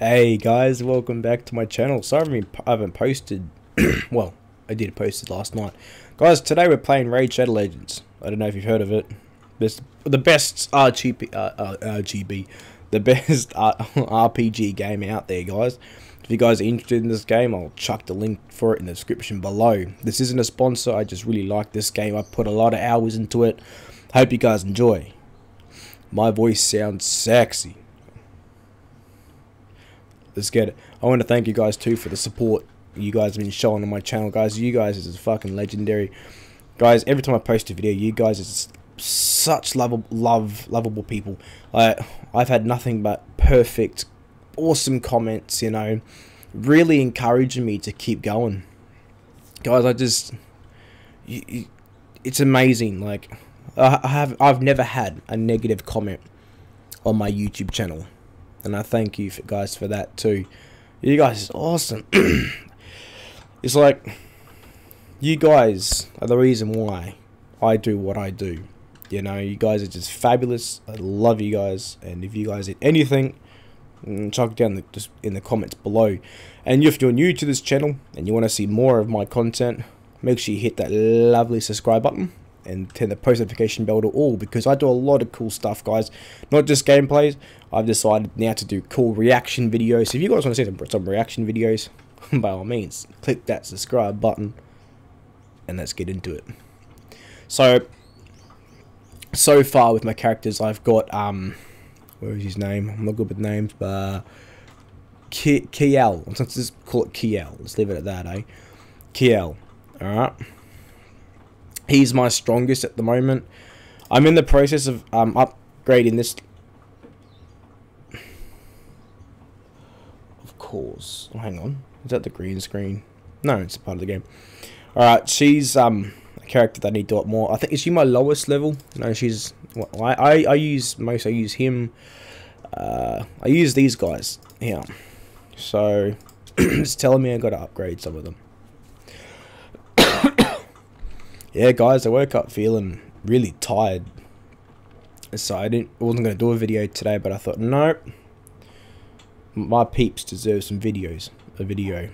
Hey guys, welcome back to my channel. Sorry I haven't posted, well, I did post it last night. Guys, today we're playing Raid Shadow Legends. I don't know if you've heard of it. This, the best RGB, uh, uh, RGB, the best RPG game out there, guys. If you guys are interested in this game, I'll chuck the link for it in the description below. This isn't a sponsor, I just really like this game. I put a lot of hours into it. Hope you guys enjoy. My voice sounds sexy. Let's get it. I want to thank you guys too for the support you guys have been showing on my channel, guys. You guys is fucking legendary. Guys, every time I post a video, you guys are such lovable, love, lovable people. Like, I've had nothing but perfect awesome comments, you know, really encouraging me to keep going. Guys, I just, you, you, it's amazing. Like, I have, I've never had a negative comment on my YouTube channel, and I thank you for, guys for that too. You guys are awesome. it's like, you guys are the reason why I do what I do. You know, you guys are just fabulous. I love you guys, and if you guys did anything Mm, chuck it down the, just in the comments below. And if you're new to this channel and you want to see more of my content, make sure you hit that lovely subscribe button and turn the post notification bell to all because I do a lot of cool stuff guys not just gameplays I've decided now to do cool reaction videos so if you guys want to see some, some reaction videos by all means click that subscribe button and let's get into it so so far with my characters I've got um where is his name? I'm not good with names, but Kiel. Let's just call it Kiel. Let's leave it at that, eh? Kiel. Alright. He's my strongest at the moment. I'm in the process of um, upgrading this. Of course. Oh, hang on. Is that the green screen? No, it's a part of the game. Alright, she's um a character that I need to up more. I think is she my lowest level? No, she's well, I, I, I use most I use him uh, I use these guys here so it's telling me I gotta upgrade some of them yeah guys I woke up feeling really tired so I didn't wasn't gonna do a video today but I thought nope my peeps deserve some videos a video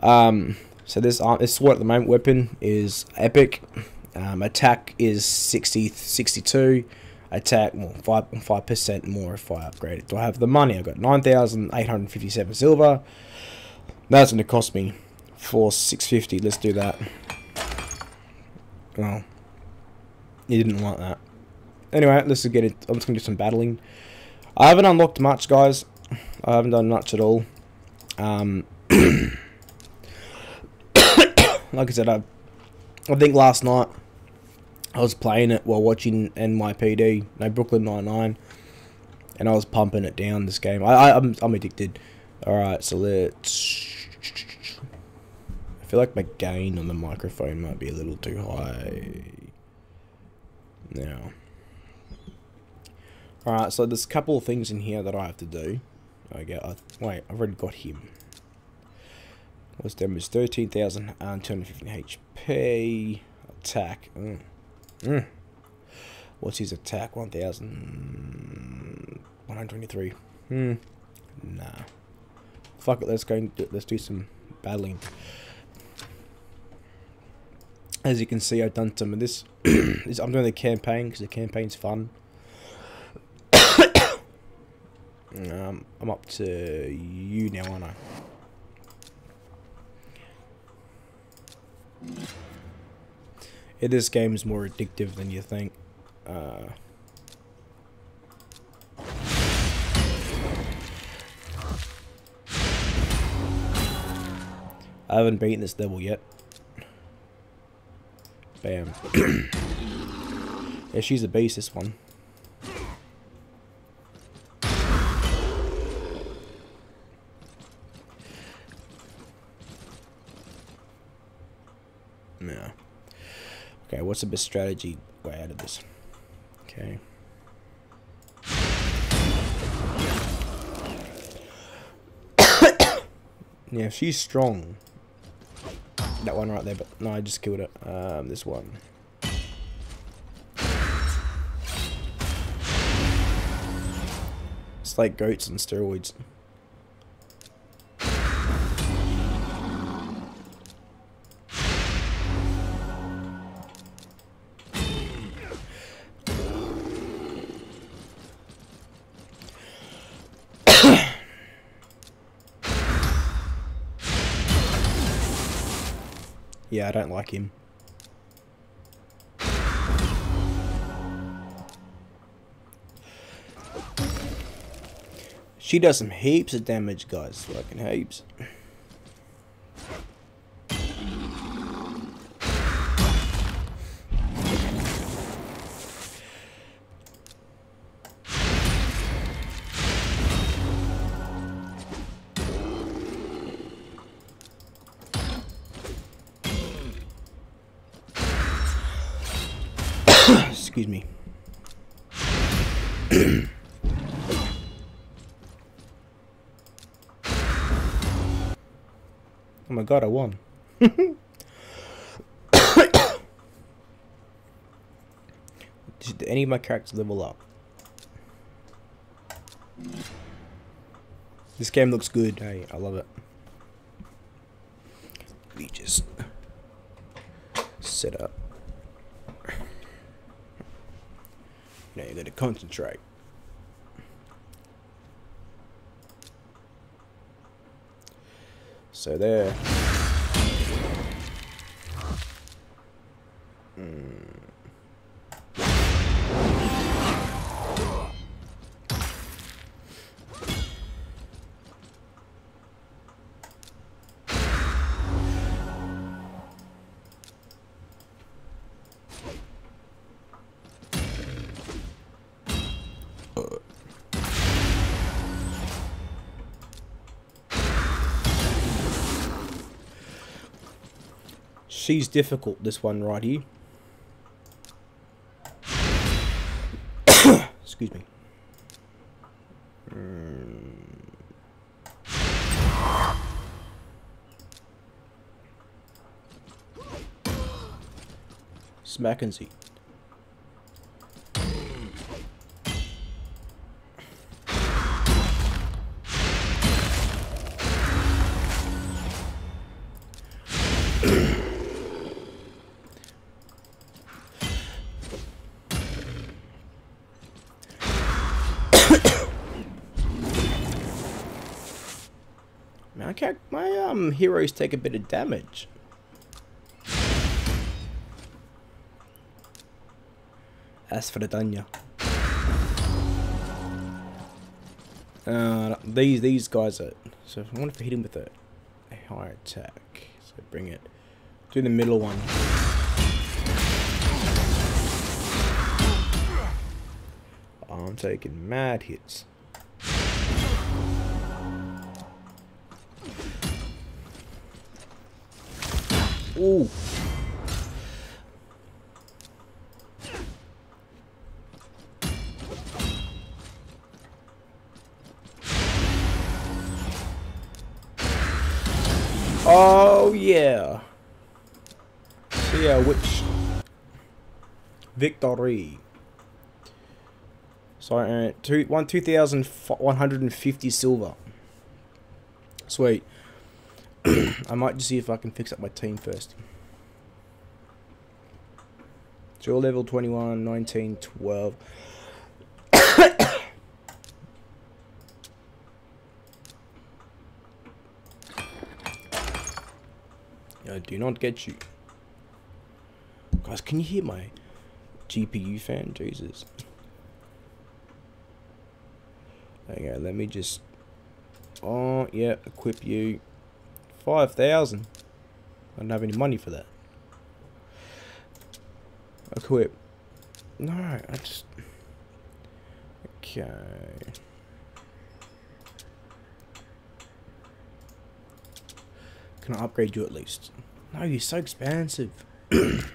um so this uh, this sword at the moment weapon is epic um, attack is 60, 62. Attack, well, 5, 5% more if I upgrade it. Do I have the money? I've got 9,857 silver. That's to cost me for 650. Let's do that. Well, you didn't want that. Anyway, let's get it. I'm just going to do some battling. I haven't unlocked much, guys. I haven't done much at all. Um, like I said, I, I think last night I was playing it while watching NYPD, no Brooklyn Nine Nine, and I was pumping it down. This game, I, I I'm I'm addicted. All right, so let's. Feel like my gain on the microphone might be a little too high. Now. Alright, so there's a couple of things in here that I have to do. I get. I, wait, I've already got him. What's damage? 13,250 HP. Attack. Mm. Mm. What's his attack? 1,123. Hmm. Nah. Fuck it. Let's go. Do, let's do some battling. As you can see, I've done some of this. I'm doing the campaign because the campaign's fun. um, I'm up to you now, aren't I? Yeah, this game is more addictive than you think. Uh, I haven't beaten this level yet. Bam. yeah, she's a beast, this one. Yeah. Okay, what's the best strategy way out of this? Okay. yeah, she's strong. That one right there, but no, I just killed it. Um, this one. It's like goats and steroids. Yeah, I don't like him. She does some heaps of damage, guys. Fucking heaps. Excuse me. oh my god, I won. Did any of my characters level up? This game looks good. Hey, I love it. We just set up. Now you gotta concentrate. So there. Mm. She's difficult, this one right here. Excuse me. Smack my um heroes take a bit of damage. As for the Danya. Uh, these these guys are so I wonder if I hit him with a, a high attack. So bring it do the middle one. I'm taking mad hits. Ooh. Oh yeah. So yeah, which victory? Uh, two one two thousand one hundred and fifty silver. Sweet. I might just see if I can fix up my team first. So level 21, 19, 12. I do not get you. Guys, can you hear my GPU fan? Jesus. Okay, let me just... Oh, yeah, equip you. 5,000. I don't have any money for that. Equip. No, I just... Okay. Can I upgrade you at least? No, you're so expensive. it's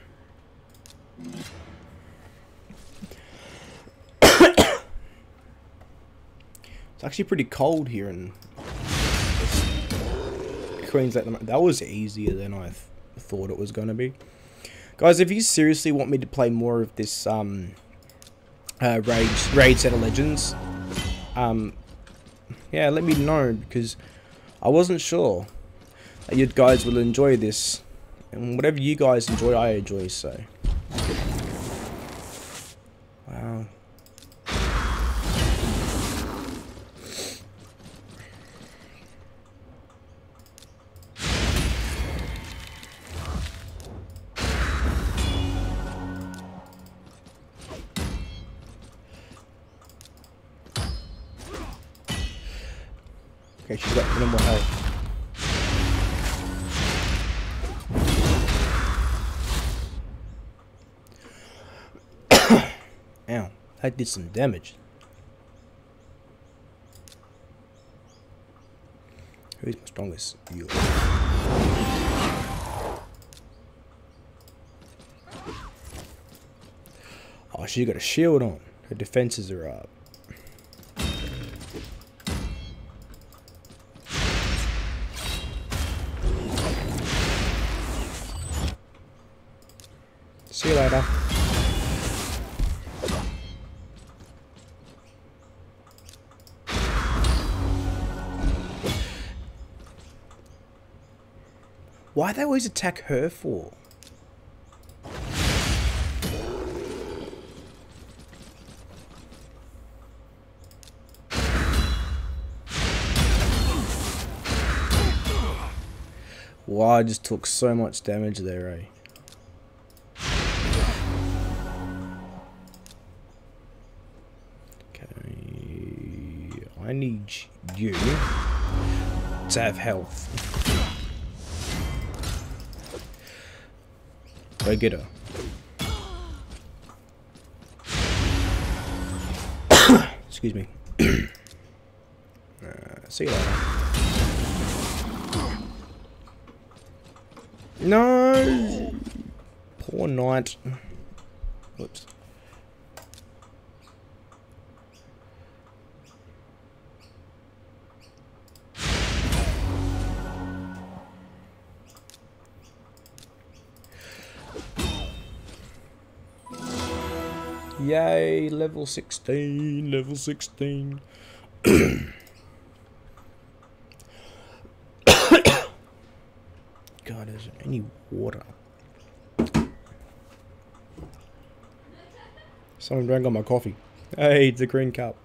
actually pretty cold here in Queensland. That was easier than I th thought it was going to be. Guys, if you seriously want me to play more of this um, uh, Raid, Raid Shadow Legends, um, yeah, let me know, because I wasn't sure that you guys will enjoy this. And whatever you guys enjoy, I enjoy, so. Okay, she's got minimal health. Ow, that did some damage. Who's my strongest? You. Oh, she got a shield on. Her defenses are up. See you later. Why they always attack her for? Wow, I just took so much damage there, eh? Need you to have health. Go get her. Excuse me. uh, see you later. No! Poor knight. Whoops. Yay, level 16, level 16. God, is there any water? Someone drank on my coffee. Hey, it's a green cup.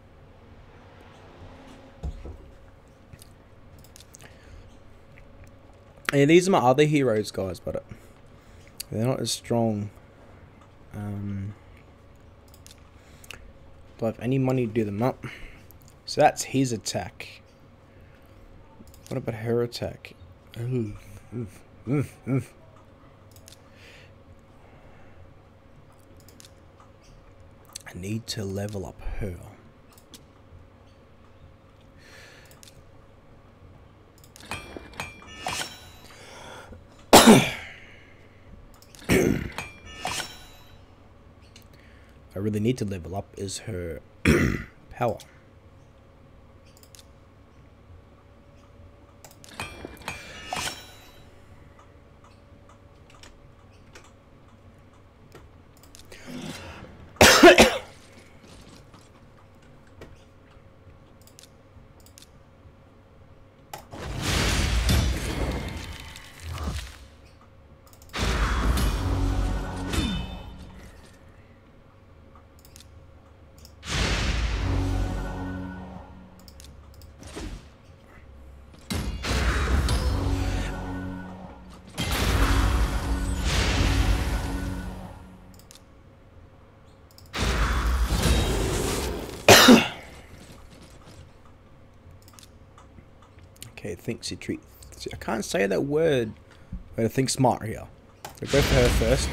Yeah, these are my other heroes, guys, but they're not as strong. Um, do I have any money to do them up? So that's his attack. What about her attack? I need to level up her. Need to level up is her power. Thinks you treats. I can't say that word. But I think smart here. Go for her first.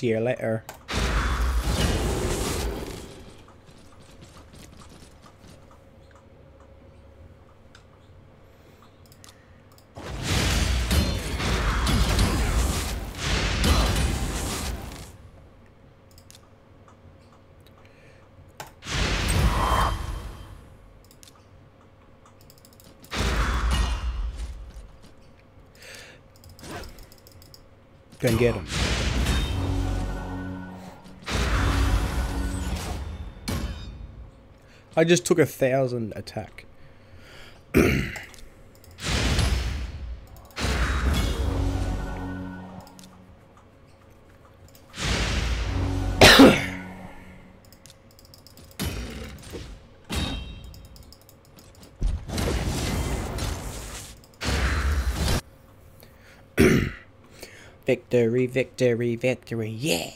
See you later. Go and get him. I just took a thousand attack. victory, victory, victory, yeah!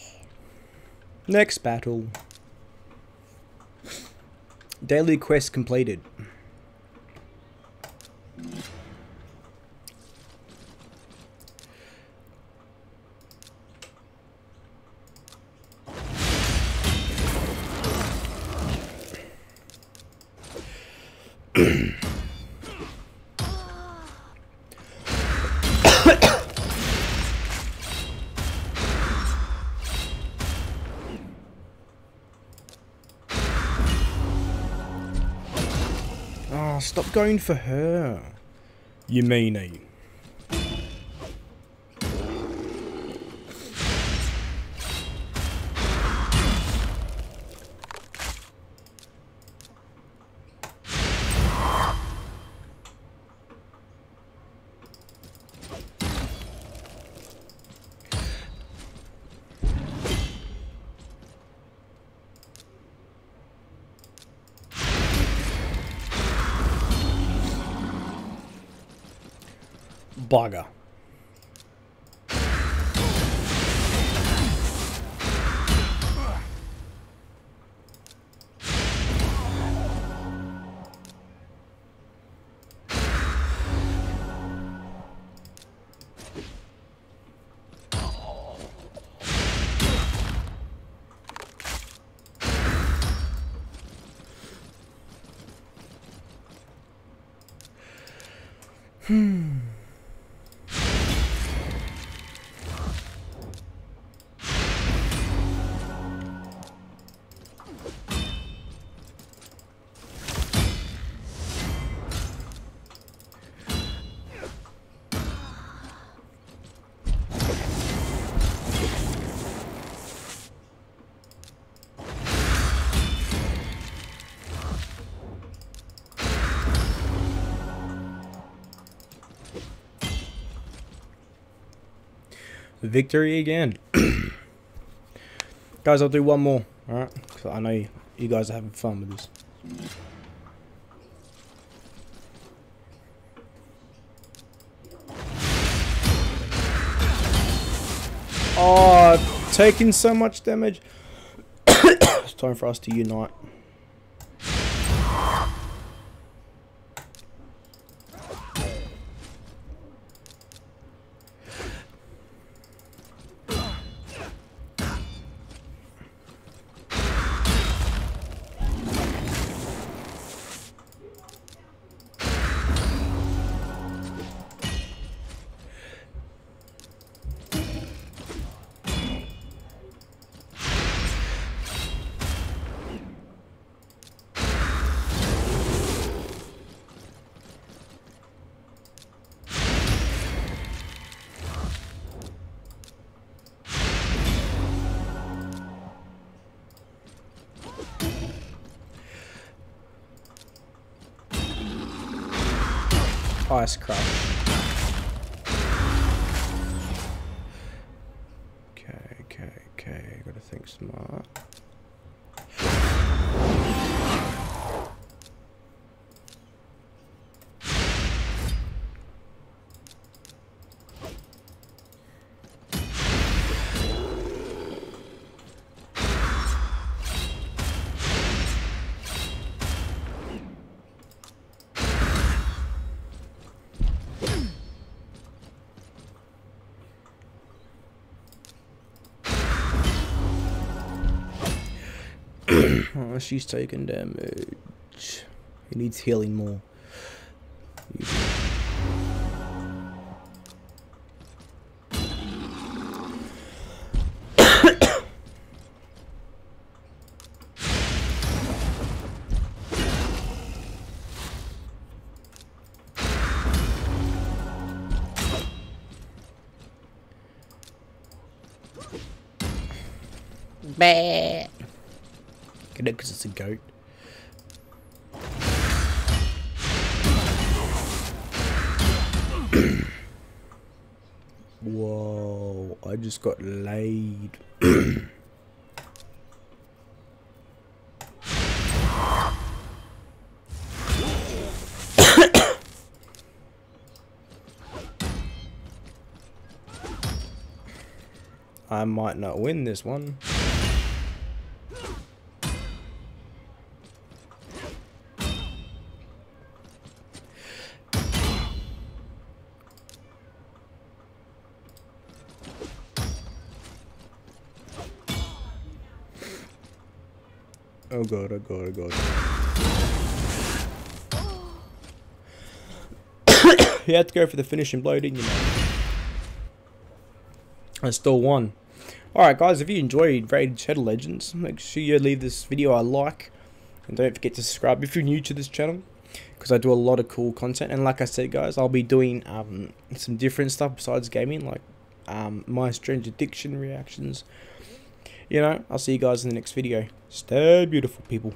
Next battle. Daily quest completed. stop going for her. You meanie. Bugger. Victory again. guys, I'll do one more, alright? Because I know you, guys are having fun with this. Oh, taking so much damage. it's time for us to unite. Ice Crush. Oh, she's taking damage. He needs healing more. Bad. It because it's a goat. Whoa, I just got laid. I might not win this one. Oh god, oh god, oh god. you had to go for the finishing blow, didn't you? I still won. Alright guys, if you enjoyed Raid Shadow Legends, make sure you leave this video a like. And don't forget to subscribe if you're new to this channel. Because I do a lot of cool content. And like I said guys, I'll be doing um, some different stuff besides gaming. Like um, my strange addiction reactions. You know, I'll see you guys in the next video. Stay beautiful people.